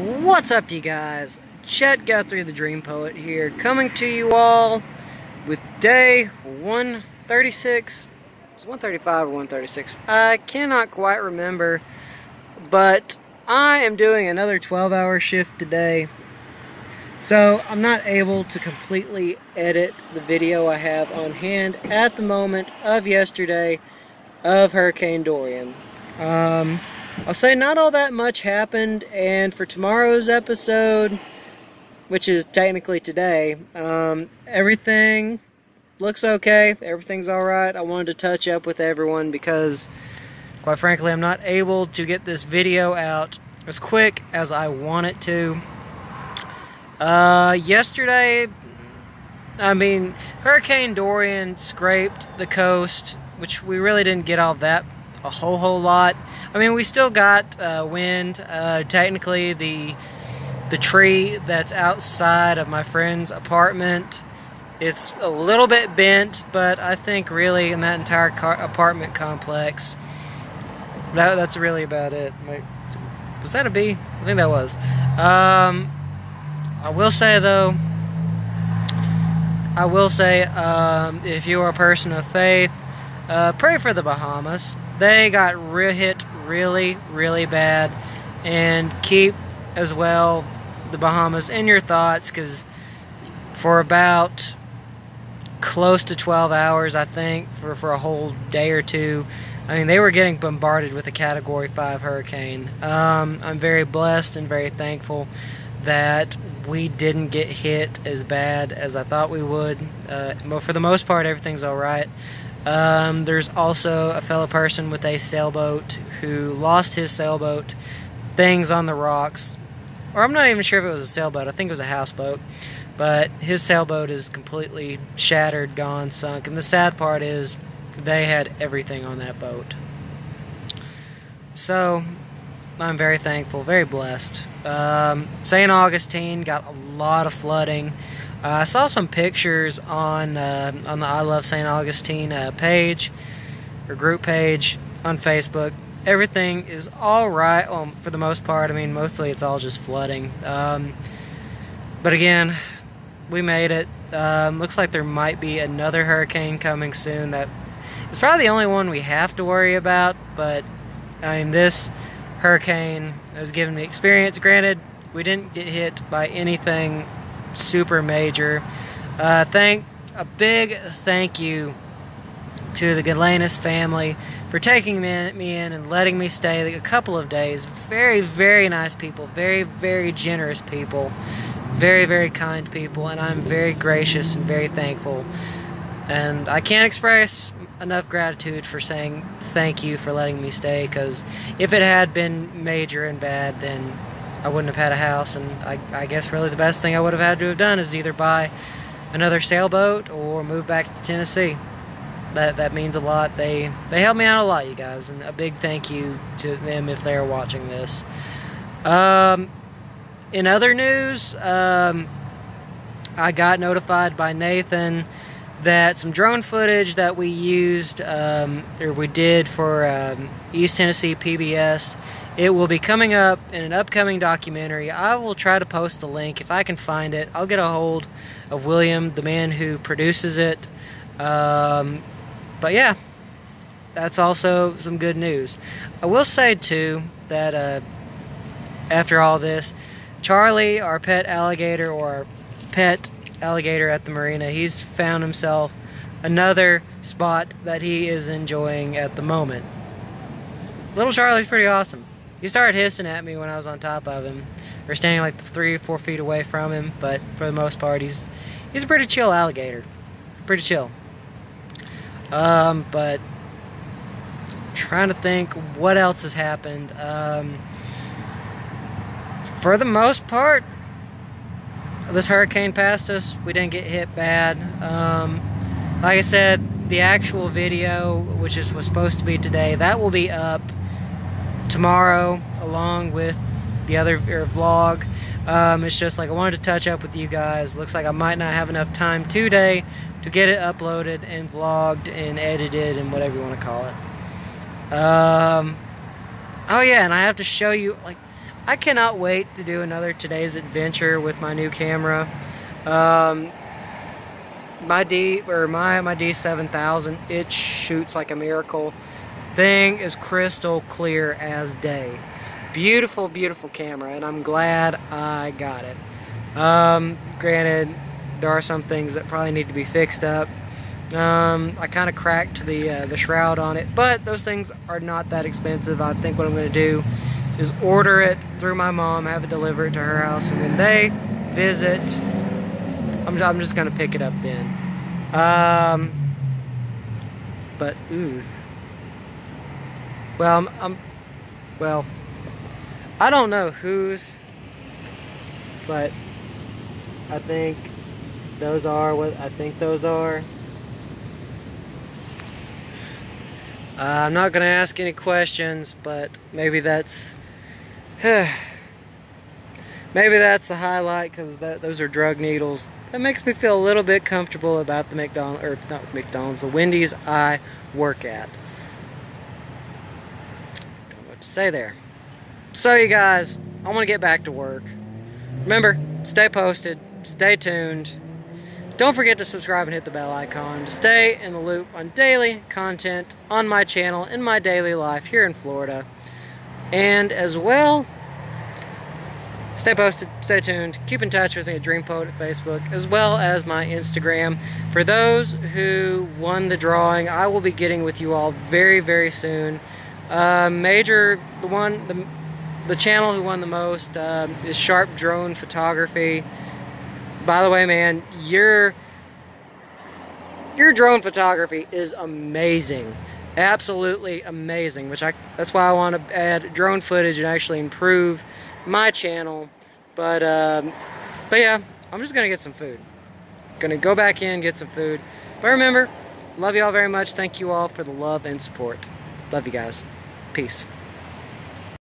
What's up, you guys? Chet Guthrie, the Dream Poet here, coming to you all with day 136. It's 135 or 136. I cannot quite remember, but I am doing another 12 hour shift today. So I'm not able to completely edit the video I have on hand at the moment of yesterday of Hurricane Dorian. Um, I'll say not all that much happened, and for tomorrow's episode, which is technically today, um, everything looks okay. Everything's alright. I wanted to touch up with everyone because, quite frankly, I'm not able to get this video out as quick as I want it to. Uh, yesterday, I mean, Hurricane Dorian scraped the coast, which we really didn't get all that a whole whole lot. I mean, we still got uh, wind. Uh, technically, the the tree that's outside of my friend's apartment, it's a little bit bent, but I think really in that entire apartment complex, that, that's really about it. Was that a bee? I think that was. Um, I will say though, I will say um, if you are a person of faith, uh, pray for the Bahamas. They got re hit really, really bad. And keep as well the Bahamas in your thoughts because for about close to 12 hours, I think, for, for a whole day or two, I mean, they were getting bombarded with a Category 5 hurricane. Um, I'm very blessed and very thankful that we didn't get hit as bad as I thought we would. Uh, for the most part, everything's all right. Um, there's also a fellow person with a sailboat who lost his sailboat, things on the rocks, or I'm not even sure if it was a sailboat, I think it was a houseboat, but his sailboat is completely shattered, gone, sunk, and the sad part is they had everything on that boat. So, I'm very thankful, very blessed. Um, St. Augustine got a lot of flooding. Uh, I saw some pictures on uh, on the I Love St. Augustine uh, page or group page on Facebook. Everything is all right well, for the most part. I mean, mostly it's all just flooding. Um, but again, we made it. Um, looks like there might be another hurricane coming soon. That it's probably the only one we have to worry about. But I mean, this hurricane has given me experience. Granted, we didn't get hit by anything super major. Uh, thank a big thank you to the Galanis family for taking me in and letting me stay a couple of days. Very, very nice people. Very, very generous people. Very, very kind people. And I'm very gracious and very thankful. And I can't express enough gratitude for saying thank you for letting me stay because if it had been major and bad, then I wouldn't have had a house, and I, I, guess really the best thing I would have had to have done is either buy another sailboat or move back to Tennessee. That that means a lot. They they helped me out a lot, you guys, and a big thank you to them if they are watching this. Um, in other news, um, I got notified by Nathan that some drone footage that we used um, or we did for um, East Tennessee PBS it will be coming up in an upcoming documentary. I will try to post a link if I can find it. I'll get a hold of William, the man who produces it. Um, but yeah, that's also some good news. I will say too that uh, after all this, Charlie, our pet alligator or pet alligator at the marina, he's found himself another spot that he is enjoying at the moment. Little Charlie's pretty awesome. He started hissing at me when I was on top of him, or standing like three or four feet away from him. But for the most part, he's he's a pretty chill alligator, pretty chill. Um, but trying to think what else has happened. Um, for the most part, this hurricane passed us. We didn't get hit bad. Um, like I said, the actual video, which is was supposed to be today, that will be up tomorrow along with the other vlog. Um, it's just like I wanted to touch up with you guys. Looks like I might not have enough time today to get it uploaded and vlogged and edited and whatever you want to call it. Um, oh yeah, and I have to show you like I cannot wait to do another today's adventure with my new camera. Um, my D or my my D7000, it shoots like a miracle. Thing is crystal clear as day. Beautiful, beautiful camera, and I'm glad I got it. Um, granted, there are some things that probably need to be fixed up. Um, I kind of cracked the uh, the shroud on it, but those things are not that expensive. I think what I'm going to do is order it through my mom, have it delivered to her house, and when they visit, I'm, I'm just going to pick it up then. Um, but, ooh. Well, I'm, I'm, well, I don't know whose, but I think those are what I think those are. Uh, I'm not going to ask any questions, but maybe that's maybe that's the highlight because those are drug needles. That makes me feel a little bit comfortable about the McDonald's, or not McDonald's, the Wendy's I work at. Say there. So you guys, I want to get back to work. Remember, stay posted, stay tuned. Don't forget to subscribe and hit the bell icon to stay in the loop on daily content on my channel in my daily life here in Florida. And as well, stay posted, stay tuned, keep in touch with me at Dream at Facebook, as well as my Instagram. For those who won the drawing, I will be getting with you all very, very soon. Uh, major, the one, the, the channel who won the most uh, is Sharp Drone Photography by the way, man, your your drone photography is amazing. Absolutely amazing, which I that's why I want to add drone footage and actually improve my channel. But um, but yeah, I'm just gonna get some food. Gonna go back in, get some food. But remember, love you all very much. Thank you all for the love and support. Love you guys. Peace.